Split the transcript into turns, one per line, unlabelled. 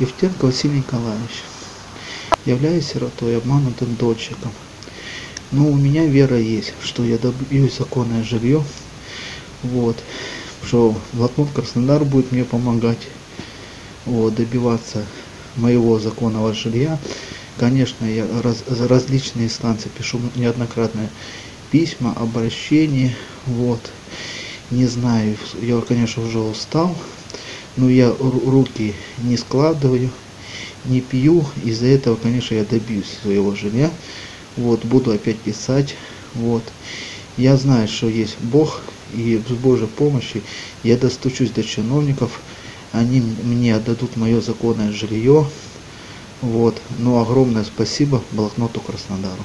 Евтенко Василий Николаевич. Являюсь сиротой, обманутым дольщиком. Но у меня вера есть, что я добьюсь законное жилье. Вот. Что блокнот Краснодар будет мне помогать вот, добиваться моего законного жилья. Конечно, я раз, различные инстанции пишу неоднократно письма, обращения. Вот. Не знаю, я, конечно, уже устал, но я руки не складываю, не пью. Из-за этого, конечно, я добьюсь своего жилья. Вот, буду опять писать. Вот. Я знаю, что есть Бог, и с Божьей помощью я достучусь до чиновников, они мне отдадут мое законное жилье. Вот. Ну, огромное спасибо блокноту Краснодару.